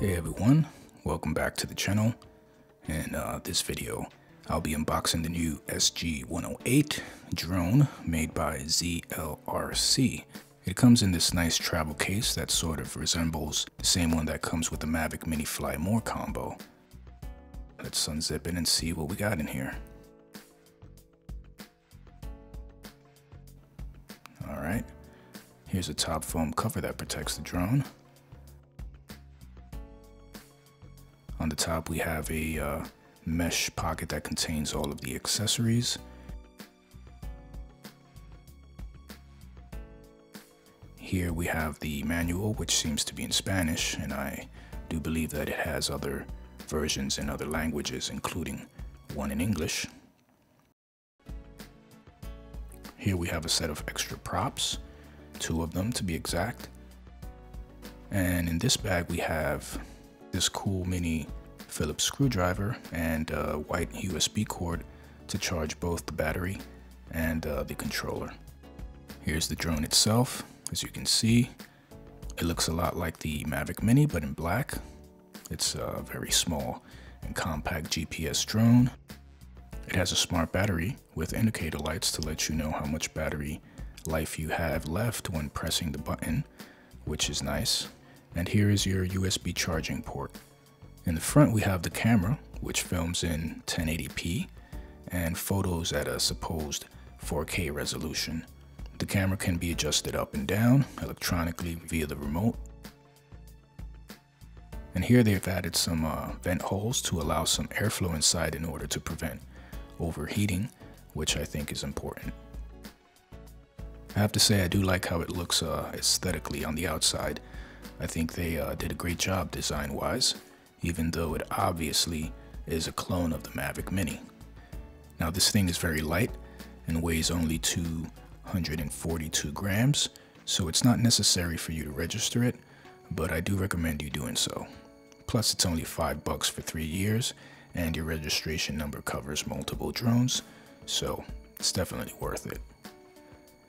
Hey everyone, welcome back to the channel. In uh, this video, I'll be unboxing the new SG-108 drone made by ZLRC. It comes in this nice travel case that sort of resembles the same one that comes with the Mavic Mini Fly More combo. Let's unzip it and see what we got in here. Alright, here's a top foam cover that protects the drone. The top, we have a uh, mesh pocket that contains all of the accessories. Here we have the manual, which seems to be in Spanish, and I do believe that it has other versions in other languages, including one in English. Here we have a set of extra props, two of them to be exact. And in this bag we have this cool mini Phillips screwdriver and a white USB cord to charge both the battery and uh, the controller. Here's the drone itself. As you can see, it looks a lot like the Mavic Mini, but in black. It's a very small and compact GPS drone. It has a smart battery with indicator lights to let you know how much battery life you have left when pressing the button, which is nice. And here is your USB charging port. In the front, we have the camera, which films in 1080p and photos at a supposed 4K resolution. The camera can be adjusted up and down electronically via the remote. And here they've added some uh, vent holes to allow some airflow inside in order to prevent overheating, which I think is important. I have to say I do like how it looks uh, aesthetically on the outside. I think they uh, did a great job design-wise even though it obviously is a clone of the Mavic Mini. Now this thing is very light and weighs only 242 grams, so it's not necessary for you to register it, but I do recommend you doing so. Plus it's only 5 bucks for 3 years, and your registration number covers multiple drones, so it's definitely worth it.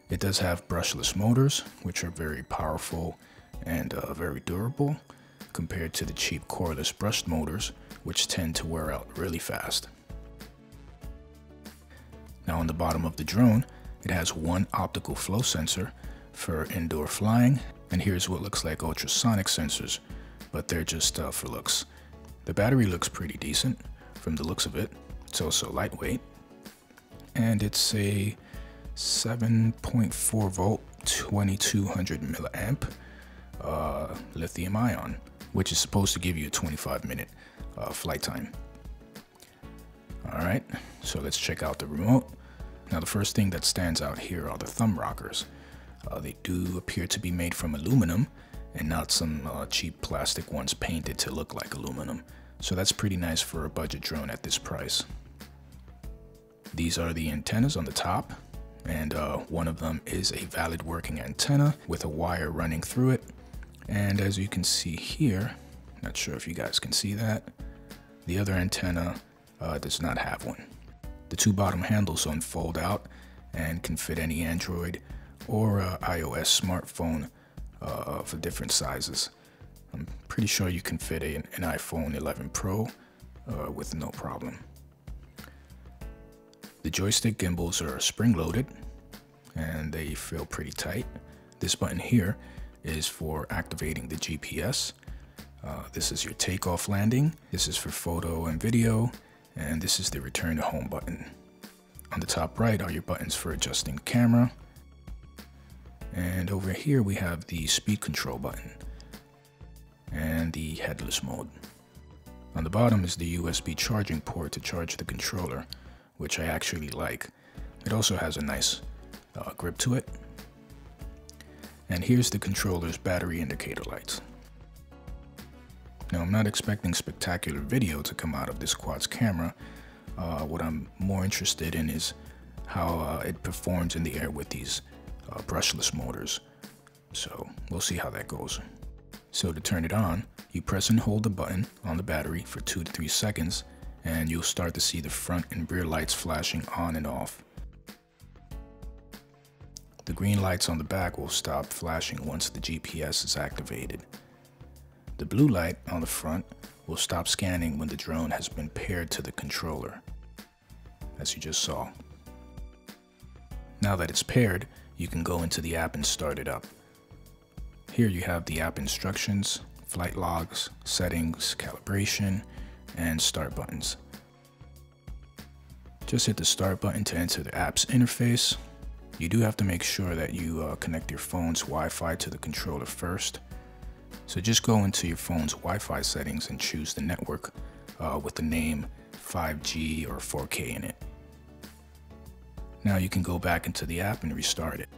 It does have brushless motors, which are very powerful and uh, very durable, compared to the cheap coreless brushed motors, which tend to wear out really fast. Now on the bottom of the drone, it has one optical flow sensor for indoor flying, and here's what looks like ultrasonic sensors, but they're just uh, for looks. The battery looks pretty decent from the looks of it. It's also lightweight, and it's a 7.4 volt 2200 milliamp uh, lithium ion which is supposed to give you a 25 minute uh, flight time. All right, so let's check out the remote. Now the first thing that stands out here are the thumb rockers. Uh, they do appear to be made from aluminum and not some uh, cheap plastic ones painted to look like aluminum. So that's pretty nice for a budget drone at this price. These are the antennas on the top and uh, one of them is a valid working antenna with a wire running through it and as you can see here, not sure if you guys can see that, the other antenna uh, does not have one. The two bottom handles unfold out and can fit any Android or uh, iOS smartphone uh, for different sizes. I'm pretty sure you can fit an iPhone 11 Pro uh, with no problem. The joystick gimbals are spring loaded and they feel pretty tight. This button here is for activating the GPS. Uh, this is your takeoff landing. This is for photo and video. And this is the return to home button. On the top right are your buttons for adjusting camera. And over here we have the speed control button and the headless mode. On the bottom is the USB charging port to charge the controller, which I actually like. It also has a nice uh, grip to it, and here's the controller's battery indicator lights. Now I'm not expecting spectacular video to come out of this quad's camera. Uh, what I'm more interested in is how uh, it performs in the air with these uh, brushless motors. So we'll see how that goes. So to turn it on, you press and hold the button on the battery for 2 to 3 seconds and you'll start to see the front and rear lights flashing on and off. The green lights on the back will stop flashing once the GPS is activated. The blue light on the front will stop scanning when the drone has been paired to the controller, as you just saw. Now that it's paired, you can go into the app and start it up. Here you have the app instructions, flight logs, settings, calibration, and start buttons. Just hit the start button to enter the app's interface. You do have to make sure that you uh, connect your phone's Wi-Fi to the controller first. So just go into your phone's Wi-Fi settings and choose the network uh, with the name 5G or 4K in it. Now you can go back into the app and restart it.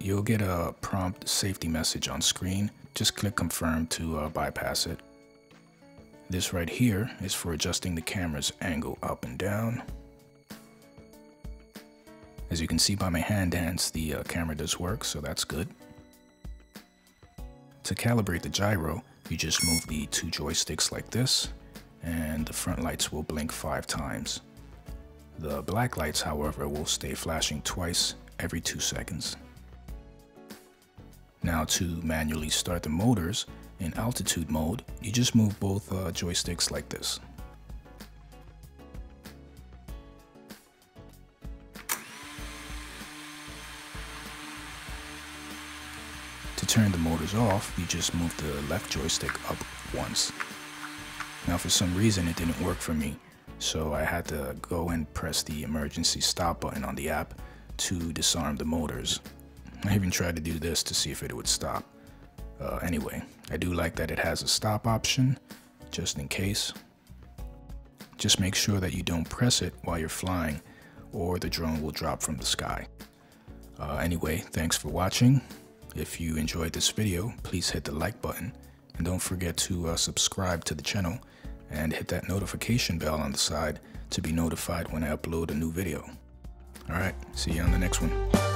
You'll get a prompt safety message on screen. Just click confirm to uh, bypass it. This right here is for adjusting the camera's angle up and down. As you can see by my hand dance, the uh, camera does work, so that's good. To calibrate the gyro, you just move the two joysticks like this, and the front lights will blink five times. The black lights, however, will stay flashing twice every two seconds. Now to manually start the motors in altitude mode, you just move both uh, joysticks like this. Turn the motors off, you just move the left joystick up once. Now for some reason it didn't work for me, so I had to go and press the emergency stop button on the app to disarm the motors. I even tried to do this to see if it would stop. Uh, anyway, I do like that it has a stop option, just in case. Just make sure that you don't press it while you're flying, or the drone will drop from the sky. Uh, anyway, thanks for watching. If you enjoyed this video, please hit the like button, and don't forget to uh, subscribe to the channel, and hit that notification bell on the side to be notified when I upload a new video. Alright, see you on the next one.